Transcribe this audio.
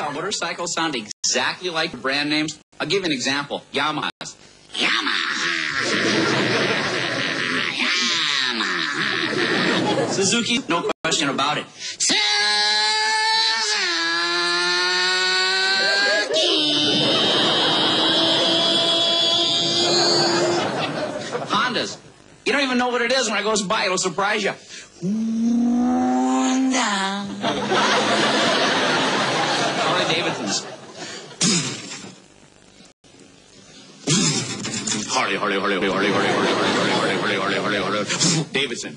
motorcycles sound exactly like brand names? I'll give you an example. Yamaha's. Yamaha. Suzuki, no question about it. Hondas. You don't even know what it is when it goes by. It'll surprise you. Harley, Harley, Harley, Harley, Harley, Harley, Harley, Harley, Harley, Harley, Harley, Harley, Davidson.